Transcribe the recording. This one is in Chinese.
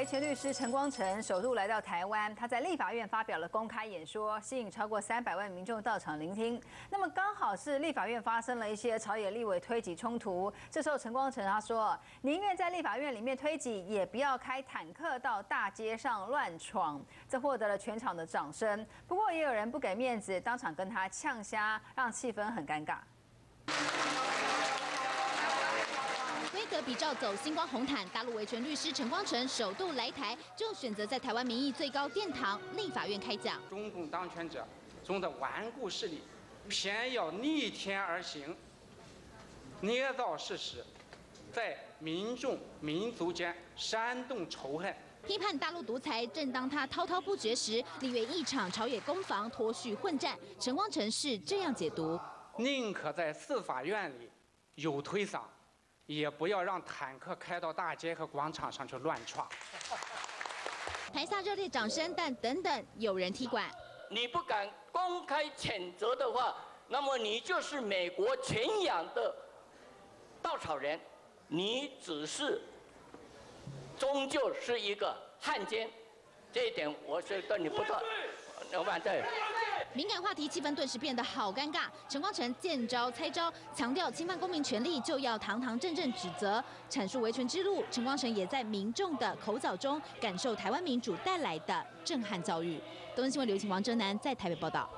维权律师陈光诚首度来到台湾，他在立法院发表了公开演说，吸引超过三百万民众到场聆听。那么刚好是立法院发生了一些朝野立委推挤冲突，这时候陈光诚他说，宁愿在立法院里面推挤，也不要开坦克到大街上乱闯。这获得了全场的掌声。不过也有人不给面子，当场跟他呛瞎，让气氛很尴尬。规比照走星光红毯，大陆维权律师陈光诚首度来台，就选择在台湾民意最高殿堂立法院开讲。中共当权者中的顽固势力，偏要逆天而行，捏造事实，在民众民族间煽动仇恨，批判大陆独裁。正当他滔滔不绝时，立为一场朝野攻防、脱序混战。陈光诚是这样解读：宁可在司法院里有推搡。也不要让坦克开到大街和广场上去乱闯。台下热烈掌声，但等等，有人踢馆。你不敢公开谴责的话，那么你就是美国全养的稻草人，你只是终究是一个汉奸，这一点我是跟你不断，老板对。敏感话题气氛顿时变得好尴尬。陈光诚见招拆招，强调侵犯公民权利就要堂堂正正指责，阐述维权之路。陈光诚也在民众的口角中感受台湾民主带来的震撼遭遇。东森新闻刘晴、王哲南在台北报道。